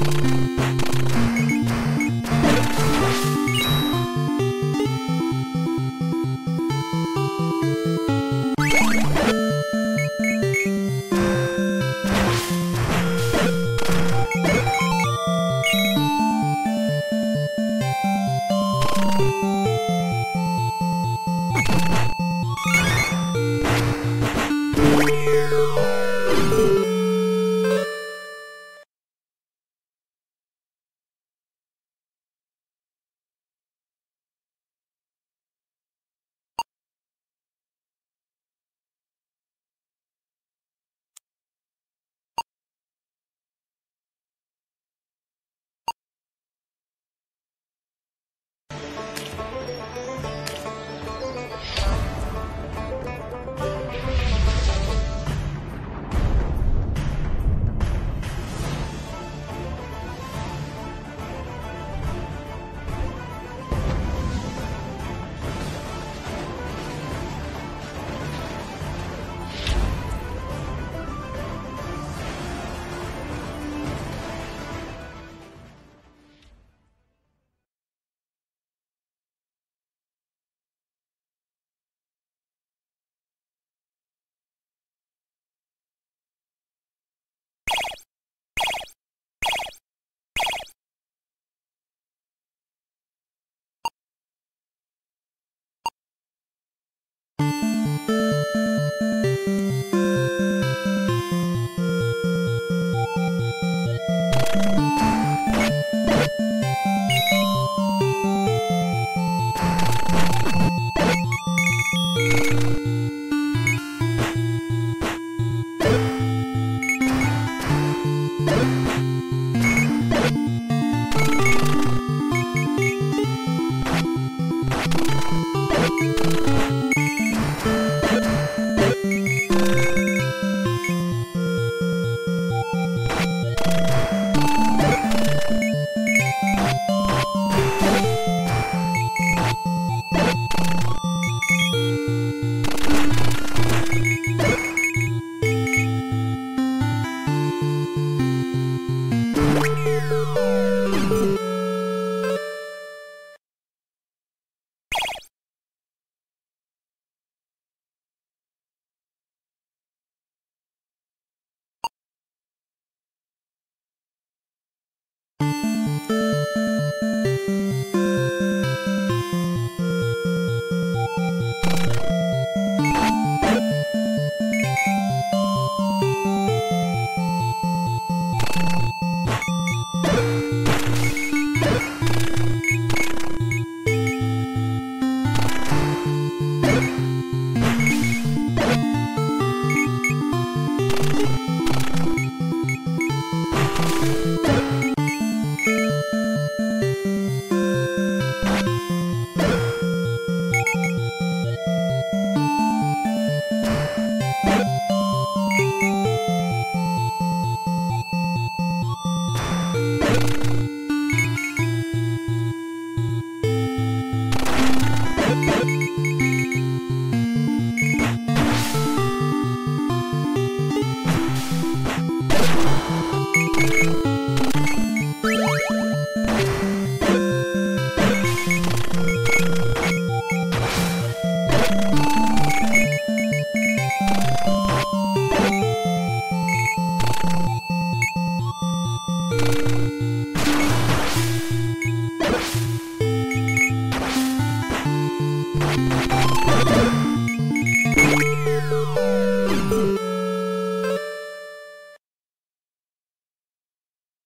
you you